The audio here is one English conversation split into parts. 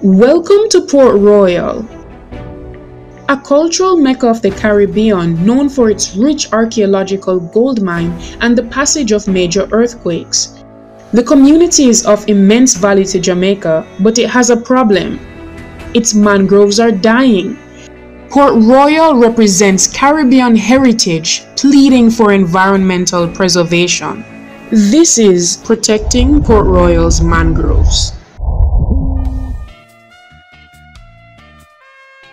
Welcome to Port Royal, a cultural mecca of the Caribbean known for its rich archaeological gold mine and the passage of major earthquakes. The community is of immense value to Jamaica, but it has a problem. Its mangroves are dying. Port Royal represents Caribbean heritage pleading for environmental preservation. This is Protecting Port Royal's Mangroves.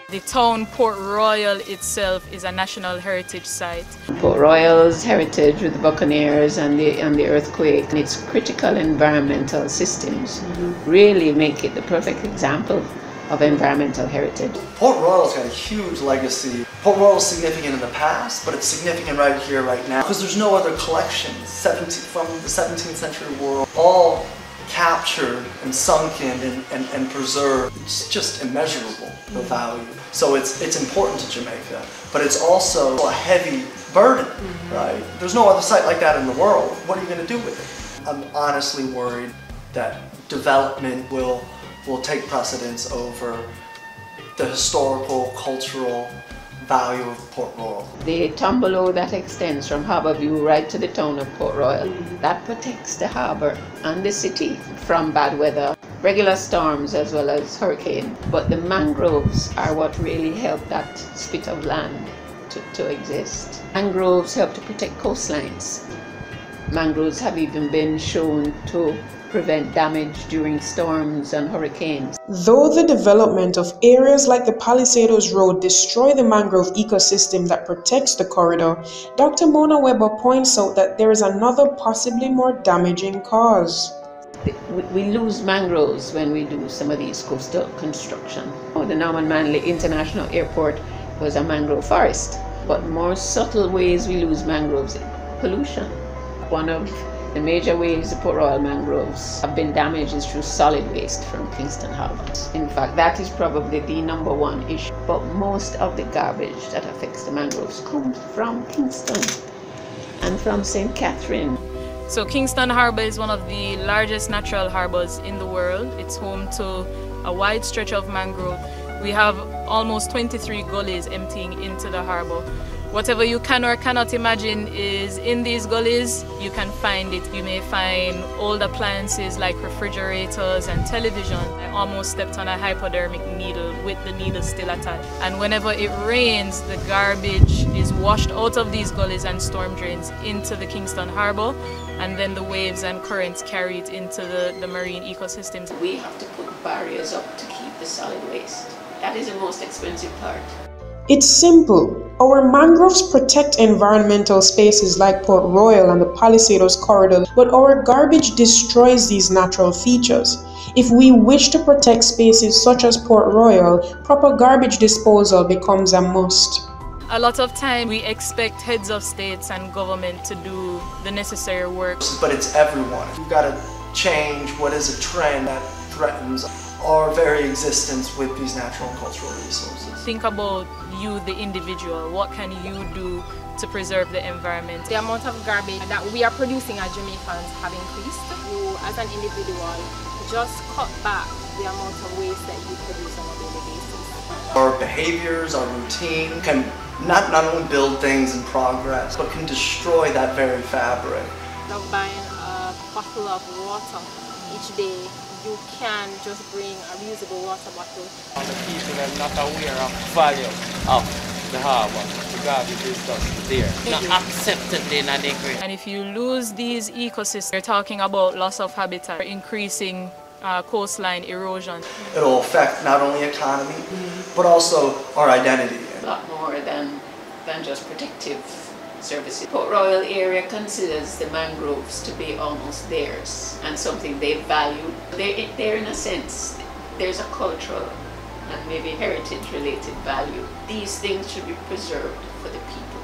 The town Port Royal itself is a national heritage site. Port Royal's heritage with the Buccaneers and the and the earthquake and its critical environmental systems mm-hmm. really make it the perfect example of environmental heritage. Port Royal's got a huge legacy. Port Royal's significant in the past, but it's significant right here, right now, because there's no other collections 17, from the 17th century world, all captured and sunk in and, and, and preserved. It's just immeasurable, the value. So it's, it's important to Jamaica, but it's also a heavy burden, mm-hmm. right? There's no other site like that in the world. What are you going to do with it? I'm honestly worried that development will, will take precedence over the historical, cultural, value of Port Royal. The tombolo that extends from Harbour View right to the town of Port Royal, that protects the harbour and the city from bad weather, regular storms as well as hurricane. But the mangroves are what really help that spit of land to, to exist. Mangroves help to protect coastlines. Mangroves have even been shown to prevent damage during storms and hurricanes. Though the development of areas like the Palisadoes Road destroy the mangrove ecosystem that protects the corridor, Dr. Mona Webber points out that there is another possibly more damaging cause. We lose mangroves when we do some of these coastal construction. Oh, the Norman Manley International Airport was a mangrove forest, but more subtle ways we lose mangroves pollution. One of the major ways the Port Royal mangroves have been damaged is through solid waste from Kingston Harbour. In fact, that is probably the number one issue. But most of the garbage that affects the mangroves comes from Kingston and from St. Catherine. So Kingston Harbour is one of the largest natural harbours in the world. It's home to a wide stretch of mangrove. We have almost 23 gullies emptying into the harbour. Whatever you can or cannot imagine is in these gullies, you can find it. You may find old appliances like refrigerators and television. I almost stepped on a hypodermic needle with the needle still attached. And whenever it rains, the garbage is washed out of these gullies and storm drains into the Kingston Harbour and then the waves and currents carry it into the, the marine ecosystems. We have to put barriers up to keep the solid waste. That is the most expensive part. It's simple. Our mangroves protect environmental spaces like Port Royal and the Palisadoes corridor, but our garbage destroys these natural features. If we wish to protect spaces such as Port Royal, proper garbage disposal becomes a must. A lot of time we expect heads of states and government to do the necessary work. But it's everyone. You've got to change what is a trend that threatens our very existence with these natural and cultural resources. Think about you, the individual. What can you do to preserve the environment? The amount of garbage that we are producing as Jamaicans have increased. You, as an individual, just cut back the amount of waste that you produce on a daily basis. Our behaviors, our routine can not, not only build things in progress, but can destroy that very fabric. Of buying a bottle of water each day you can just bring a reusable water bottle. And the people are not aware of value of the harbour. The garbage is just there, not accepted in a degree. And if you lose these ecosystems, you're talking about loss of habitat, increasing uh, coastline erosion. It'll affect not only economy, mm -hmm. but also our identity. A lot more than, than just protective services. Port Royal area considers the mangroves to be almost theirs and something they value. They're, they're in a sense, there's a cultural and maybe heritage related value. These things should be preserved for the people.